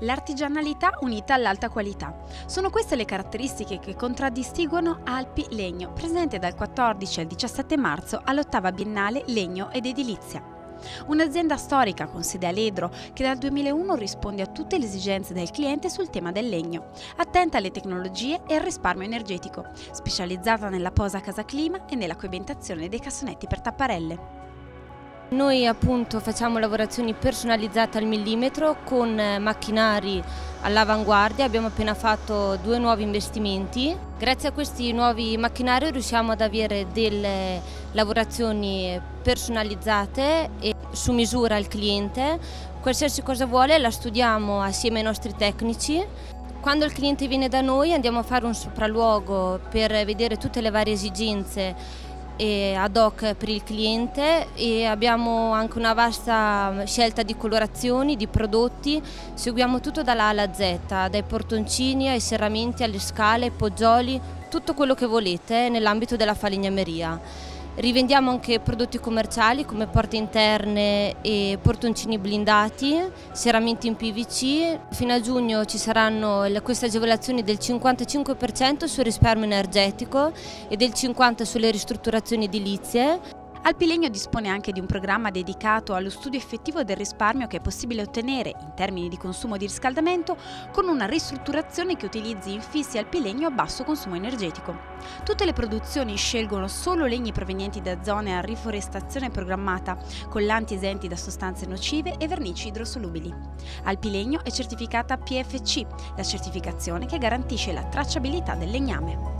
L'artigianalità unita all'alta qualità. Sono queste le caratteristiche che contraddistinguono Alpi Legno, presente dal 14 al 17 marzo all'ottava biennale Legno ed Edilizia. Un'azienda storica con sede a Ledro che dal 2001 risponde a tutte le esigenze del cliente sul tema del legno, attenta alle tecnologie e al risparmio energetico, specializzata nella posa casa clima e nella coibentazione dei cassonetti per tapparelle. Noi appunto facciamo lavorazioni personalizzate al millimetro con eh, macchinari all'avanguardia, abbiamo appena fatto due nuovi investimenti. Grazie a questi nuovi macchinari riusciamo ad avere delle lavorazioni personalizzate e su misura al cliente. Qualsiasi cosa vuole la studiamo assieme ai nostri tecnici quando il cliente viene da noi andiamo a fare un sopralluogo per vedere tutte le varie esigenze ad hoc per il cliente e abbiamo anche una vasta scelta di colorazioni, di prodotti, seguiamo tutto dalla A alla Z, dai portoncini ai serramenti, alle scale, ai poggioli, tutto quello che volete nell'ambito della falegnameria. Rivendiamo anche prodotti commerciali come porte interne e portoncini blindati, serramenti in PVC. Fino a giugno ci saranno queste agevolazioni del 55% sul risparmio energetico e del 50% sulle ristrutturazioni edilizie. Alpilegno dispone anche di un programma dedicato allo studio effettivo del risparmio che è possibile ottenere in termini di consumo di riscaldamento con una ristrutturazione che utilizzi infissi alpilegno a basso consumo energetico. Tutte le produzioni scelgono solo legni provenienti da zone a riforestazione programmata, collanti esenti da sostanze nocive e vernici idrosolubili. Alpilegno è certificata PFC, la certificazione che garantisce la tracciabilità del legname.